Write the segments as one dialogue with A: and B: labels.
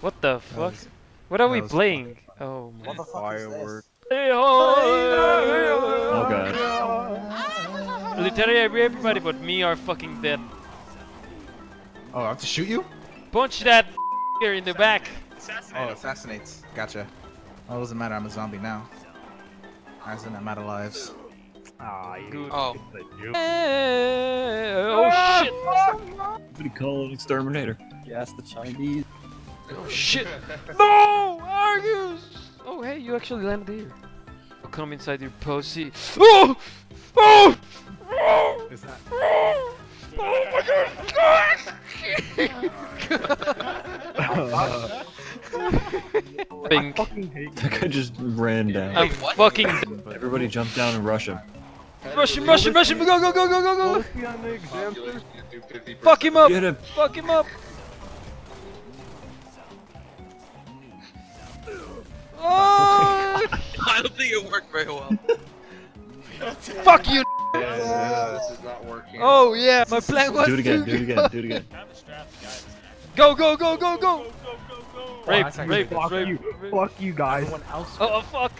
A: What the fuck?
B: was-
A: What are we
B: was
A: playing? Oh my.
B: What the fuck
C: Firework.
A: Hey, oh,
D: Oh god.
A: Literally everybody but me are fucking dead.
B: Oh, I have to shoot you?
A: Punch that here in the back.
B: Oh, assassinates. Gotcha. Oh, it doesn't matter. I'm a zombie now. As in, I'm out of lives.
C: Ah, you
E: Oh.
C: the juke.
A: Eh, Oh shit!
D: What do you call an exterminator?
F: Yes, the Chinese.
A: Oh shit! No! Argus! Oh hey, you actually landed here. Oh, come inside your pussy. Oh! Oh! Oh!
B: Is that?
A: Oh my god! Bing.
C: fucking hate
D: That guy just ran down.
A: I'm
E: Wait,
A: fucking
D: Everybody jump down and rush him.
A: rush him, rush him, rush him! Go, go, go, go, go, go!
C: Let's be on the exam.
A: Fuck him up!
D: Get him!
A: Fuck him up!
E: I don't think it worked very well.
A: Fuck you!
G: Yeah, this is not working.
A: Oh yeah, my plan was
D: Do it again, do it again, do it again.
A: Go, go, go, go, go! Rape,
B: that's
A: rape,
C: Fuck
A: rape,
C: you.
A: rape.
C: Fuck you guys.
B: Else.
A: Oh, oh fuck!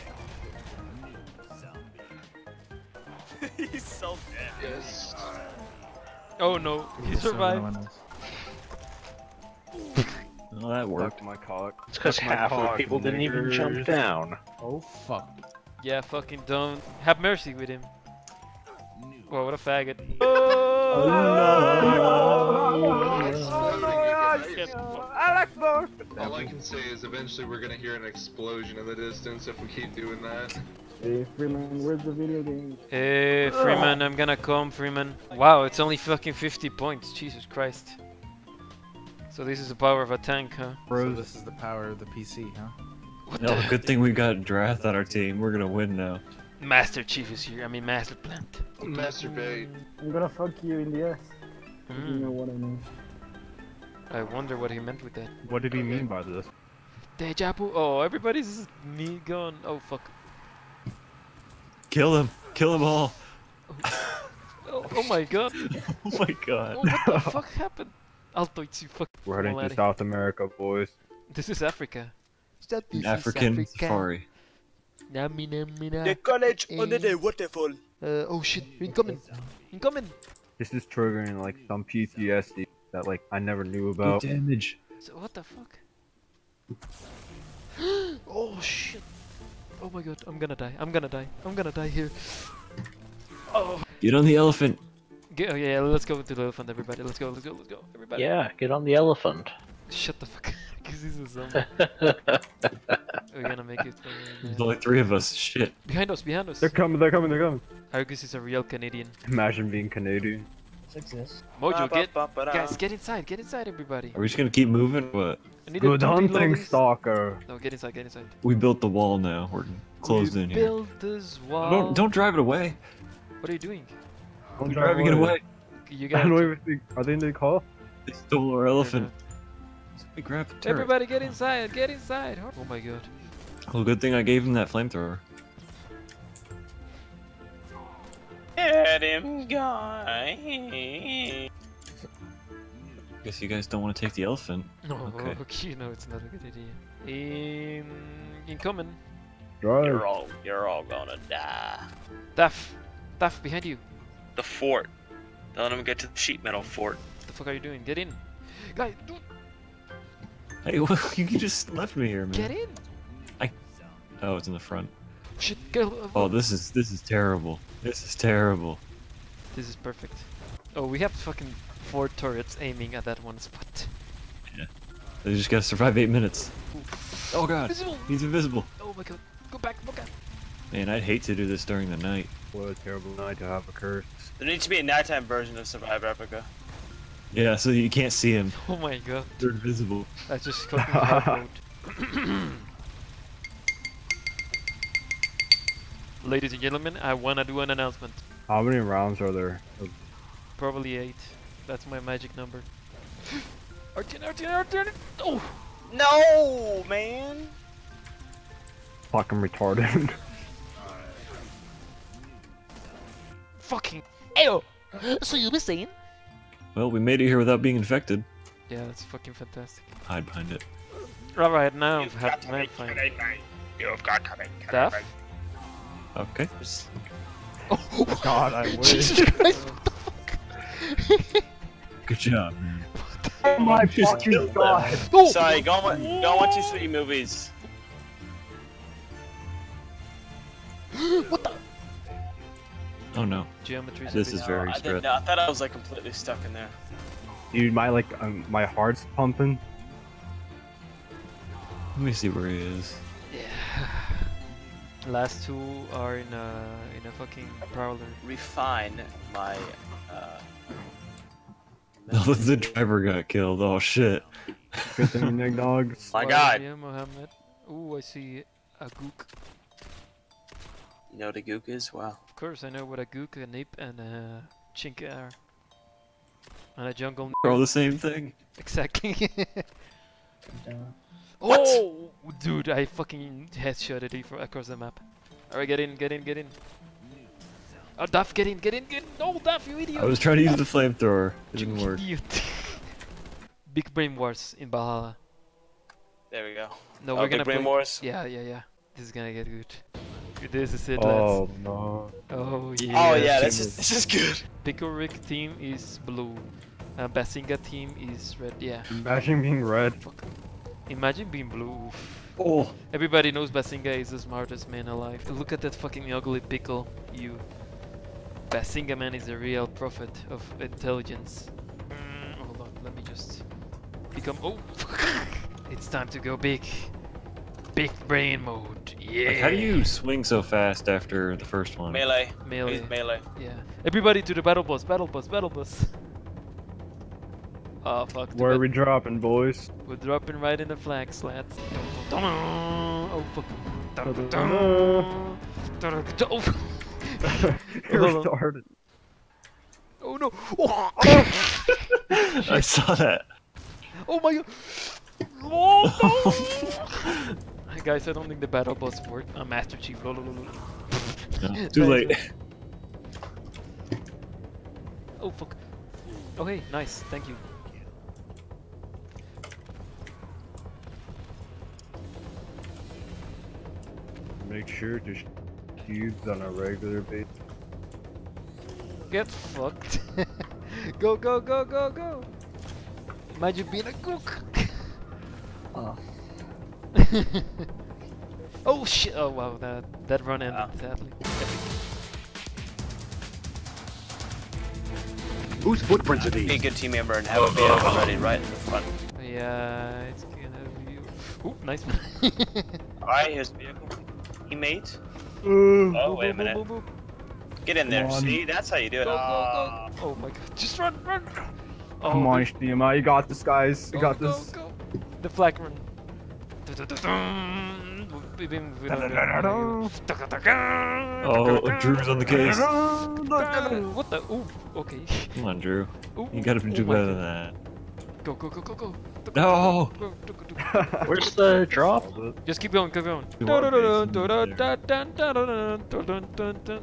F: He's so dead.
G: Yes.
A: Oh no, he survived.
B: Everyone else.
D: Oh, that worked.
C: Fuck my cock.
H: It's because
C: Suck my
H: half of the
C: cock,
H: people didn't even jump down.
B: Oh fuck.
A: Yeah, fucking don't have mercy with him. Whoa, what a faggot. Oh no! Alex Borf!
G: All I can say is eventually we're gonna hear an explosion in the distance if we keep doing that.
F: Hey, Freeman, where's the video game?
A: Hey, Freeman, I'm gonna come, Freeman. Wow, it's only fucking 50 points. Jesus Christ. So this is the power of a tank, huh?
B: So this is the power of the PC, huh?
A: What
D: No,
A: the?
D: good thing we got Drath on our team. We're gonna win now.
A: Master Chief is here. I mean, Master Plant.
G: Masturbate.
F: I'm gonna fuck you in the ass. You
A: Mm,
F: know what I mean.
A: I wonder what he meant with that.
C: What did he mean by this?
A: Deja vu. Oh, everybody's me gone. Oh fuck.
D: Kill him! Kill them all!
A: Oh, oh my god.
D: Oh my god.
A: Oh, what the fuck happened? Alto, it's you fuck.
C: We're heading to South America, boys.
A: This is Africa. This is
D: African
A: Africa.
D: safari.
A: Nami, nami, na.
F: The college
A: Eh.
F: under the waterfall.
A: Uh, oh shit, incoming. Incoming.
C: This is triggering like some PTSD that like I never knew
D: Good
C: about.
D: damage.
A: So, what the fuck? oh shit. Oh my god, I'm gonna die. I'm gonna die. I'm gonna die here. Oh.
D: Get on the elephant.
A: Get, oh yeah, let's go to the elephant, everybody. Let's go, let's go, let's go. Everybody.
H: Yeah, get on the elephant.
A: Shut the fuck up, Because he's a zombie. We're gonna make it. uh,
D: There's only three of us. Shit.
A: Behind us, behind us.
C: They're coming, they're coming, they're coming.
A: Argus is a real Canadian.
C: Imagine being Canadian.
F: Success.
A: Mojo, get. Guys, get inside, get inside, everybody.
D: Are we just gonna keep moving? What?
A: I need
C: Good
A: a 2D
C: hunting, stalker.
A: No, get inside, get inside.
D: We built the wall now. We're closed
A: we
D: in here.
A: Build this wall.
D: Don't don't drive it away.
A: What are you doing?
C: Don't
D: We're driving it away.
A: You
C: I don't even think. Are they in the car?
D: They stole our elephant. Somebody grab the turret.
A: Everybody, get inside, get inside. Oh my god.
D: Well, good thing I gave him that flamethrower.
F: Let him go.
D: Guess you guys don't want to take the elephant.
A: No,
D: Okay.
A: okay, no, it's not a good idea. In incoming.
C: Drive.
F: You're all, you're all gonna die.
A: Daff, Daff, behind you.
F: The fort. Don't let him get to the sheet metal fort.
A: What the fuck are you doing? Get in. Guys, do-
D: Hey, well, you just left me here, man.
A: get in. I.
D: Oh, it's in the front.
A: Shit, go.
D: Oh, this is this is terrible. This is terrible.
A: This is perfect. Oh, we have fucking four turrets aiming at that one spot. Yeah.
D: They just gotta survive eight minutes. Oh god,
A: Invisible.
D: he's invisible.
A: Oh my god. Go back, go back.
D: Man, I'd hate to do this during the night.
C: What a terrible night to have a curse.
F: There needs to be a nighttime version of Survivor Africa.
D: Yeah, so you can't see him.
A: Oh my god.
D: They're invisible.
A: I just got me hard mode. Ladies and gentlemen, I wanna do an announcement.
C: How many rounds are there?
A: Probably eight. That's my magic number. Artin, Artin, Artin! Oh!
F: No, man.
C: Fucking retarded.
A: Fucking. Ew! So you were saying?
D: Well, we made it here without being infected.
A: Yeah, that's fucking fantastic.
D: Hide behind it.
A: Alright, now
F: You've
A: have
F: got
A: to
F: to make
A: fight.
F: it night. You've got to make it
A: Daff?
F: night.
D: Okay.
C: God, I wish.
A: Jesus Christ, what the fuck?
D: Good job, man.
C: Oh my
D: Just
C: fucking
D: killed
C: god!
A: Oh!
F: Sorry, go on, go on two, three movies.
A: what the?
D: Oh no.
A: Geometry's
D: This is very
F: I didn't
D: stressed.
F: know. I thought I was like completely stuck in there.
C: Dude, my like, um, my heart's pumping.
D: Let me see where he is.
A: Yeah. Last two are in a in a fucking prowler.
F: Refine my. Uh,
D: Oh, the driver got killed. Oh shit.
C: Good thing, Nick Dogs.
F: My God.
A: Yeah, Mohammed. Ooh, I see a gook.
F: You know what a gook is? Wow.
A: Of course, I know what a gook, a nip, and a chink are. And a jungle.
D: They're all the same thing.
A: Exactly. oh, dude, I fucking headshotted it from across the map. Alright, get in, get in, get in. Oh, Duff, get in, get in, get in. No, Duff, you idiot.
D: I was trying to use the flamethrower. It
A: You
D: didn't work.
A: Big brain wars in Valhalla.
F: There we go.
A: No,
F: oh,
A: we're
F: Big
A: gonna
F: Brain
A: play.
F: Wars.
A: Yeah, yeah, yeah. This is gonna get good. This is it,
C: Oh
A: lads.
C: no.
A: Oh yeah.
F: Oh yeah,
C: this
F: this is this is good.
A: Pickle Rick team is blue. Uh, Bazinga team is red. Yeah.
C: Imagine being red.
A: Fuck. Imagine being blue. Oof.
D: Oh.
A: Everybody knows Bazinga is the smartest man alive. Look at that fucking ugly pickle, you. Bazinga man is a real prophet of intelligence. Mm, hold on, let me just become. Oh, it's time to go big. Big brain mode. Yeah.
D: Like, how do you swing so fast after the first one?
F: Melee.
A: melee?
F: He's melee.
A: Yeah. Everybody to the battle boss, battle boss, battle boss. Oh ah, fuck.
C: Where are we dropping, boys?
A: We're dropping right in the flag slats. Oh fuck. Oh,
C: You're
A: Hold on.
C: retarded.
A: oh no! Oh,
D: I saw that.
A: oh my god! Oh no! Hey, Guys, I don't think the battle boss worked. Uh, Master Chief. lol, lol, lol, lol.
D: No, too late.
A: Oh fuck. Oh hey, nice. Thank you.
C: Make sure to sh- cubes on a regular basis.
A: Get fucked. go go go go go. Imagine being a cook.
C: Oh.
A: oh shit! Oh wow, that that run ended
F: Wow.
A: sadly.
I: Whose footprints are these?
F: Be a good team member and have a vehicle ready right in the front.
A: Yeah, it's gonna be. Ooh, nice one.
F: Alright, here's the vehicle. Teammate.
C: Uh,
F: Oh, wait a minute.
A: Boop, boop, boop.
F: Get in there.
C: On.
F: See, that's how you do it.
A: Go, go,
F: Ah.
A: go. Oh my god, just run, run! Oh,
C: Come on,
A: the-
C: Shneema, you got this, guys. You
A: go,
C: got
A: go,
C: this.
A: Go. The flag run.
D: Oh, Drew's on the case.
A: What the? Ooh, okay.
D: Come on, Drew.
A: Ooh,
D: You gotta
A: oh
D: do
A: my
D: better than that.
A: Go, go, go, go, go.
D: No!
H: Where's the drop?
A: Just keep going, keep going.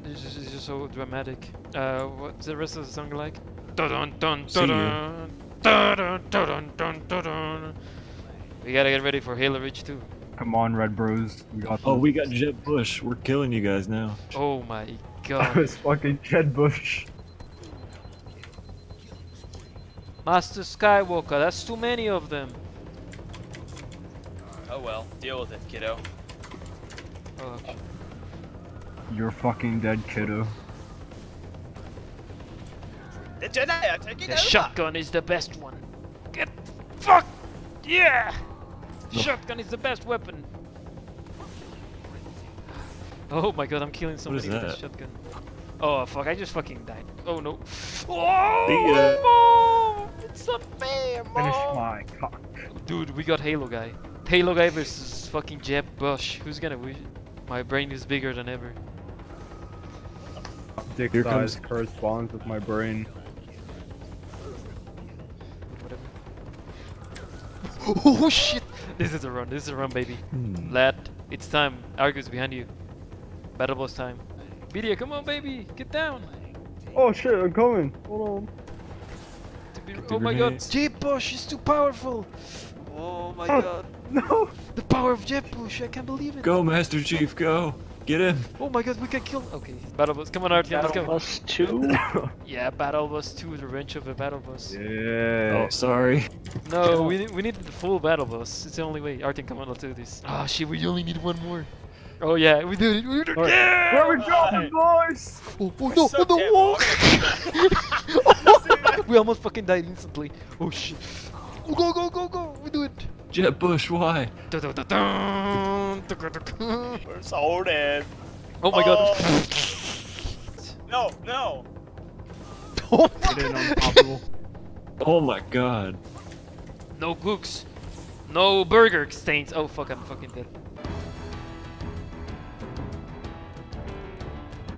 A: This is just so dramatic. Uh, what's the rest of the song like?
D: See you.
A: We gotta get ready for Halo Reach too.
C: Come on, Red Bros. We got this.
D: Oh, we got Jeb Bush. We're killing you guys now.
A: Oh my
C: That
A: god.
C: was fucking Jeb Bush.
A: Master Skywalker, that's too many of them.
F: Oh well, deal with it, kiddo.
A: Oh,
C: You're fucking dead, kiddo.
F: The Jedi are taking
A: the
F: over.
A: shotgun is the best one. Get fuck! Yeah! Shotgun is the best weapon. Oh my god, I'm killing somebody
D: is
A: with a
D: that?
A: shotgun. Oh fuck, I just fucking died. Oh no. Oh,
D: See ya.
A: Mom! It's unfair,
C: Finish
A: Mom!
C: my cock.
A: Dude, we got Halo guy. Halo guy versus fucking Jeb Bush. Who's gonna win? My brain is bigger than ever.
C: Dick
D: Here
C: size
D: comes-
C: corresponds with my brain.
A: Whatever. Oh shit! This is a run. This is a run, baby.
D: Hmm.
A: Lad, it's time. Argus behind you. Battle boss time. Media, come on, baby, get down.
C: Oh shit, I'm coming. Hold on.
A: To be- oh my god,
D: grenades.
A: J Bush is too powerful. Oh my god.
C: No!
A: The power of jet push, I can't believe it.
D: Go, Master Chief, go! Get him!
A: Oh my god, we can kill. Okay, battle bus. Come on, Artyom, let's go. Battle.
H: Bus 2?
A: Yeah, battle bus 2, the wrench of a battle bus.
C: Yeah.
D: Oh, sorry.
A: No, we need, we need the full battle bus. It's the only way. Artyom, come on, let's do this. Ah, shit, we only need one more. Oh yeah, we did it. We did it.
C: Alright.
A: Yeah!
C: Where we going, boys?
A: Oh, oh no,
E: so
A: oh
E: damn
A: no! we almost fucking died instantly. Oh shit. Oh, go, go, go, go! We do it!
D: Jet Bush, why?
E: We're solded.
A: Oh my god.
E: No, no.
A: Oh
C: Get in on Pablo.
D: Oh my god.
A: No gooks. No burger stains. Oh fuck, I'm fucking dead.